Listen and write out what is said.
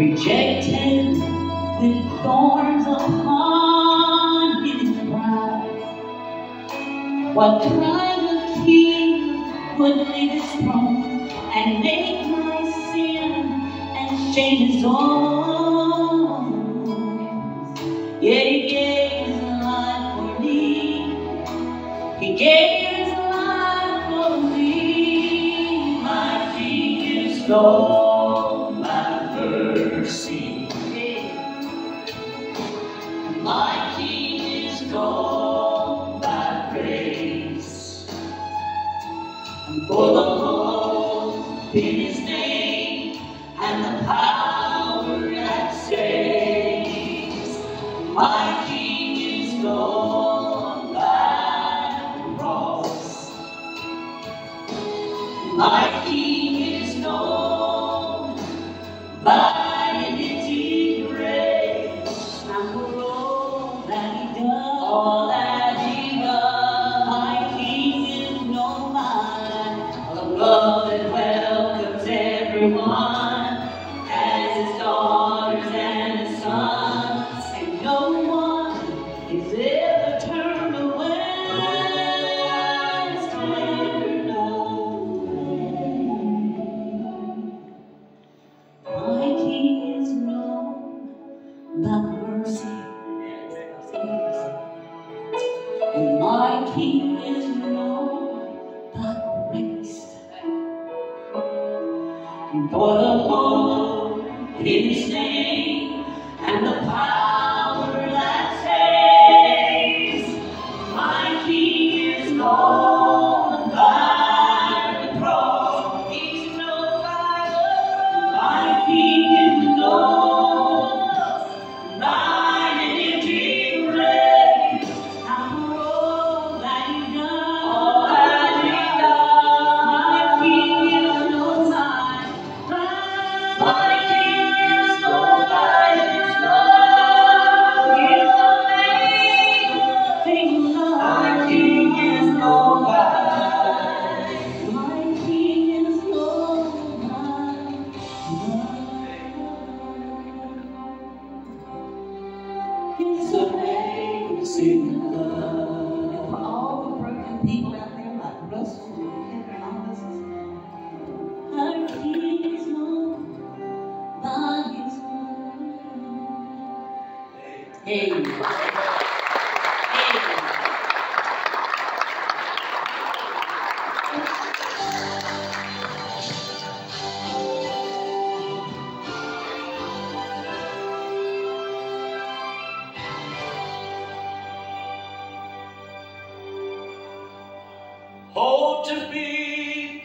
rejected with thorns upon his brow. What of king would leave his throne and make my sin and shame his own? Yet he gave his life for me. He gave his life for me. My king is known by grace. For the hope in his name and the power that. My king is known by. My everyone as his daughters and his sons. And no one is ever turned away. My king is known by mercy. And my king is for the in his name and the power Amen. To be